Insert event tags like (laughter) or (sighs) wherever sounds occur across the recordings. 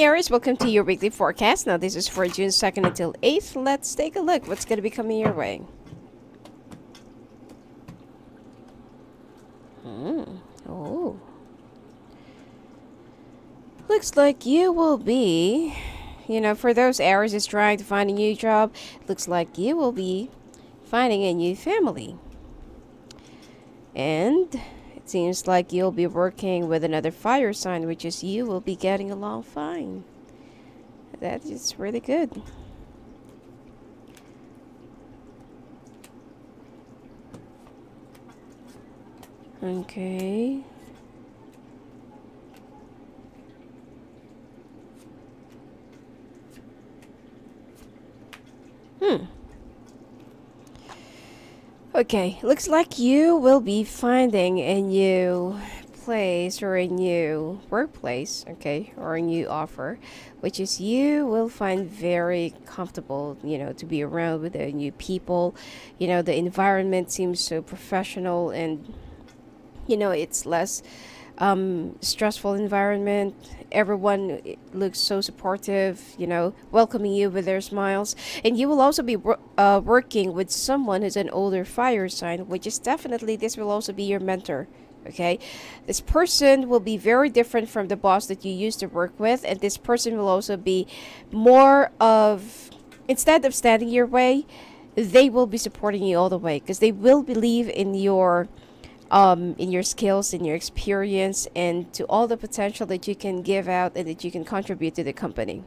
Aries, welcome to your weekly forecast. Now, this is for June 2nd until 8th. Let's take a look. What's going to be coming your way? Hmm. Oh. Looks like you will be, you know, for those Aries is trying to find a new job, looks like you will be finding a new family. And seems like you'll be working with another fire sign, which is you will be getting along fine. That is really good. Okay. Okay, looks like you will be finding a new place or a new workplace, okay, or a new offer, which is you will find very comfortable, you know, to be around with the new people. You know, the environment seems so professional and, you know, it's less um, stressful environment. Everyone looks so supportive, you know, welcoming you with their smiles. And you will also be uh, working with someone who's an older fire sign, which is definitely, this will also be your mentor. Okay, this person will be very different from the boss that you used to work with, and this person will also be more of, instead of standing your way, they will be supporting you all the way because they will believe in your um, in your skills, in your experience, and to all the potential that you can give out and that you can contribute to the company.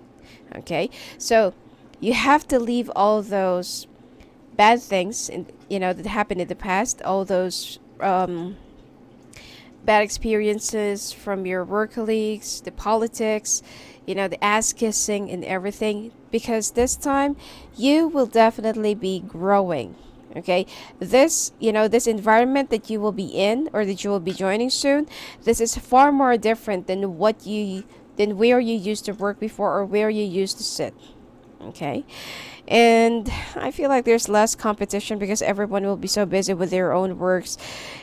Okay, so you have to leave all those bad things, in, you know, that happened in the past, all those um, bad experiences from your work colleagues, the politics, you know, the ass kissing and everything, because this time you will definitely be growing okay? This you know this environment that you will be in or that you will be joining soon this is far more different than what you than where you used to work before or where you used to sit okay? And I feel like there's less competition because everyone will be so busy with their own works.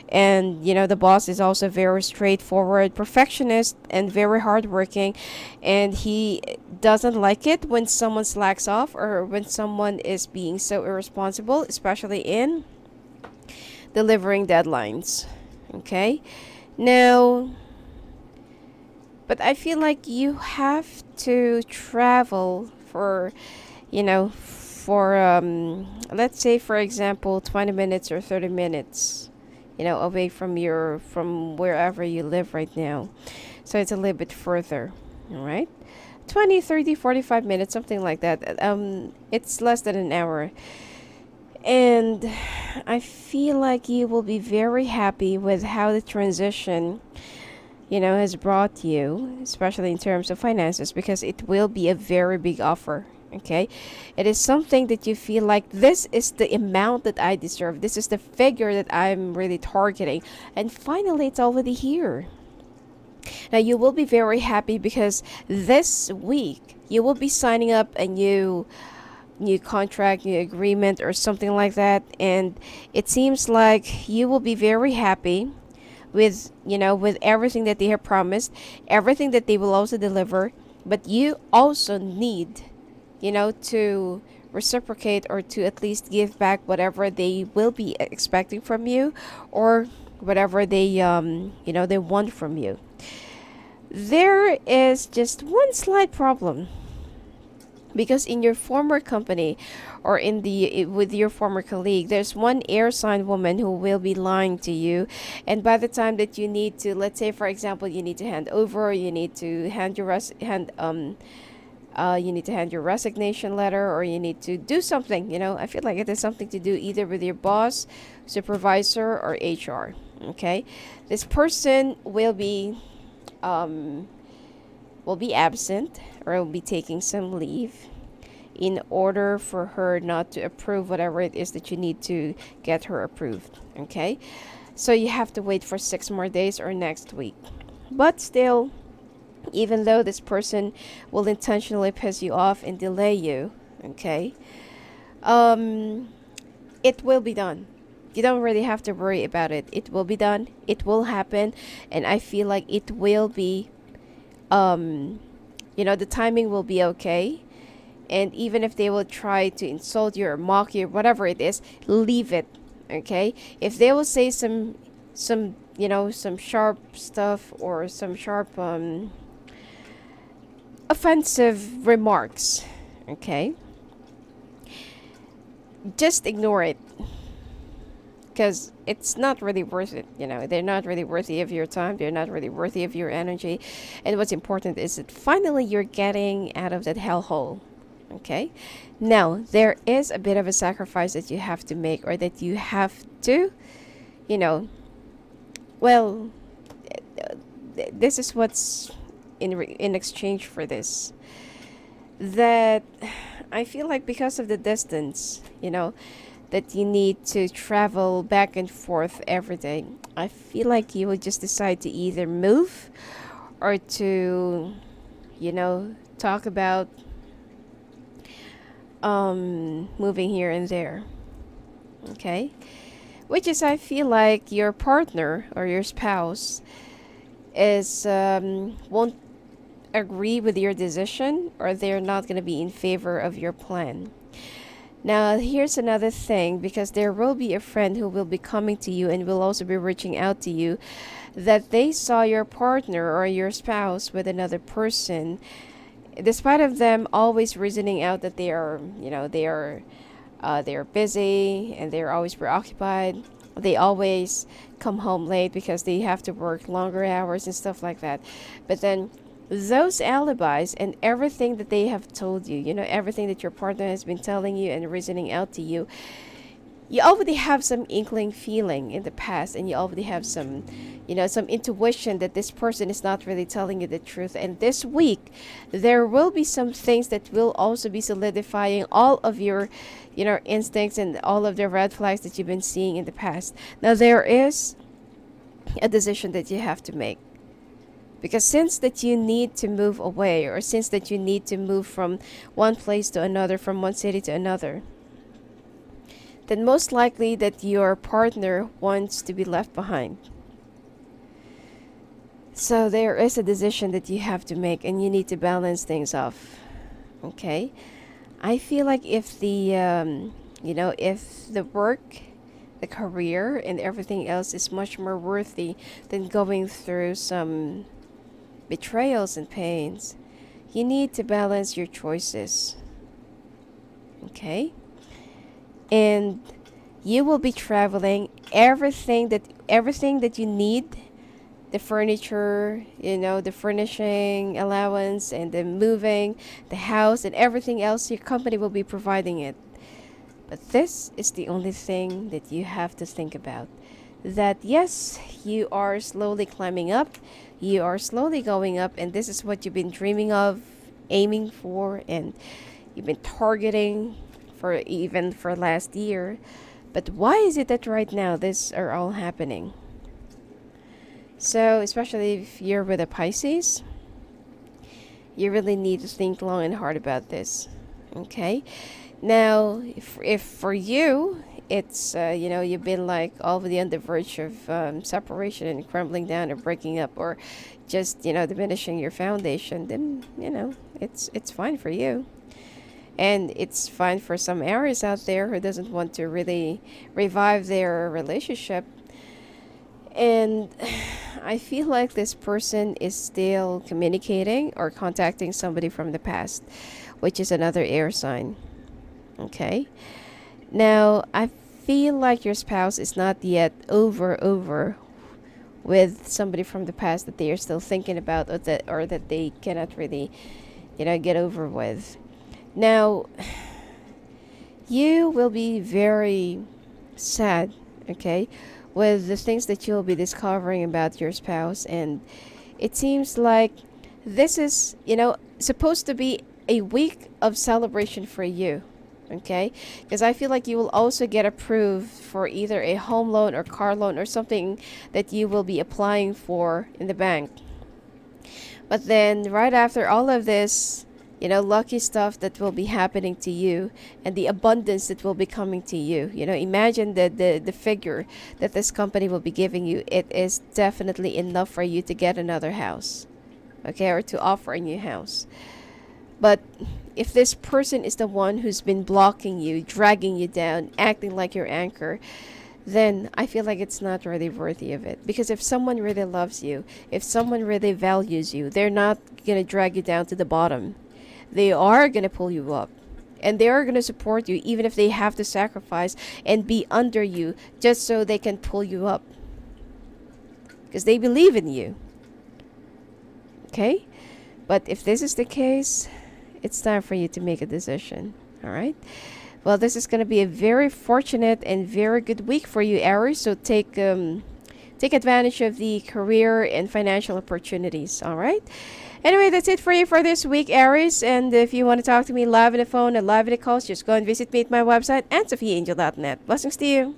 And you know the boss is also very straightforward perfectionist and very hardworking. And he doesn't like it when someone slacks off or when someone is being so irresponsible especially in delivering deadlines okay? Now but I feel like you have to travel for you know, for, um, let's say, for example, 20 minutes or 30 minutes, you know, away from your, from wherever you live right now. So it's a little bit further, all right? 20, 30, 45 minutes, something like that. Um, it's less than an hour. And (sighs) I feel like you will be very happy with how the transition you know has brought you especially in terms of finances because it will be a very big offer okay? It is something that you feel like this is the amount that i deserve. This is the figure that i'm really targeting. And finally it's already here. Now you will be very happy because this week you will be signing up a new new contract new agreement or something like that. And it seems like you will be very happy with you know with everything that they have promised everything that they will also deliver but you also need you know, to reciprocate or to at least give back whatever they will be expecting from you or whatever they, um, you know, they want from you. There is just one slight problem because in your former company or in the with your former colleague there's one air sign woman who will be lying to you. And by the time that you need to let's say for example you need to hand over you need to hand your res- hand um uh, you need to hand your resignation letter or you need to do something you know i feel like it has something to do either with your boss supervisor or hr okay? This person will be um, will be absent or will be taking some leave in order for her not to approve whatever it is that you need to get her approved okay? So you have to wait for six more days or next week. But still even though this person will intentionally piss you off and delay you okay um it will be done. You don't really have to worry about it. It will be done. It will happen. And i feel like it will be um you know the timing will be okay. And even if they will try to insult you or mock you whatever it is leave it okay? If they will say some some you know some sharp stuff or some sharp um offensive remarks okay? Just ignore it because it's not really worth it you know they're not really worthy of your time they're not really worthy of your energy and what's important is that finally you're getting out of that hellhole okay? Now there is a bit of a sacrifice that you have to make or that you have to you know well this is what's in in exchange for this that I feel like because of the distance you know that you need to travel back and forth every day I feel like you would just decide to either move or to you know talk about um, moving here and there. Okay? Which is, I feel like your partner or your spouse is um, won't agree with your decision or they're not going to be in favor of your plan. Now, here's another thing because there will be a friend who will be coming to you and will also be reaching out to you that they saw your partner or your spouse with another person despite of them always reasoning out that they are you know they are uh, they are busy and they're always preoccupied. They always come home late because they have to work longer hours and stuff like that. But then those alibis and everything that they have told you you know everything that your partner has been telling you and reasoning out to you you already have some inkling feeling in the past and you already have some you know some intuition that this person is not really telling you the truth. And this week there will be some things that will also be solidifying all of your you know instincts and all of the red flags that you've been seeing in the past. Now there is a decision that you have to make because since that you need to move away or since that you need to move from one place to another from one city to another then most likely that your partner wants to be left behind. So there is a decision that you have to make and you need to balance things off. Okay? I feel like if the, um, you know, if the work, the career, and everything else is much more worthy than going through some betrayals and pains, you need to balance your choices. Okay? and you will be traveling everything that everything that you need the furniture you know the furnishing allowance and the moving the house and everything else your company will be providing it but this is the only thing that you have to think about that yes you are slowly climbing up you are slowly going up and this is what you've been dreaming of aiming for and you've been targeting for even for last year. But why is it that right now this are all happening? So, especially if you're with a Pisces, you really need to think long and hard about this. Okay? Now, if, if for you, it's, uh, you know, you've been like all the on the verge of um, separation and crumbling down or breaking up or just, you know, diminishing your foundation, then, you know, it's, it's fine for you. And it's fine for some Aries out there who doesn't want to really revive their relationship. And (sighs) I feel like this person is still communicating or contacting somebody from the past which is another air sign okay? Now I feel like your spouse is not yet over over with somebody from the past that they are still thinking about or that or that they cannot really you know get over with now, (sighs) you will be very sad, okay, with the things that you'll be discovering about your spouse. And it seems like this is, you know, supposed to be a week of celebration for you. Okay, because I feel like you will also get approved for either a home loan or car loan or something that you will be applying for in the bank. But then, right after all of this, you know lucky stuff that will be happening to you and the abundance that will be coming to you you know imagine the the, the figure that this company will be giving you it is definitely enough for you to get another house okay, or to offer a new house. But if this person is the one who's been blocking you, dragging you down, acting like your anchor, then I feel like it's not really worthy of it. Because if someone really loves you, if someone really values you, they're not going to drag you down to the bottom. They are going to pull you up. And they are going to support you even if they have to sacrifice and be under you just so they can pull you up. Because they believe in you. Okay? But if this is the case, it's time for you to make a decision. All right? Well, this is going to be a very fortunate and very good week for you, Aries. So take um, take advantage of the career and financial opportunities. All right. Anyway, that's it for you for this week, Aries. And if you want to talk to me live on the phone and live in the calls, just go and visit me at my website, AnneSophiaAngel.net. Blessings to you.